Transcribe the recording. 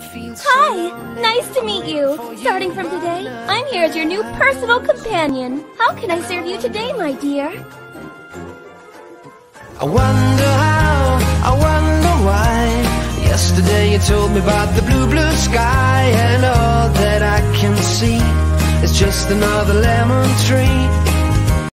Hi, nice to meet you. Starting from today, I'm here as your new personal companion. How can I serve you today, my dear? I wonder how, I wonder why Yesterday you told me about the blue, blue sky And all that I can see Is just another lemon tree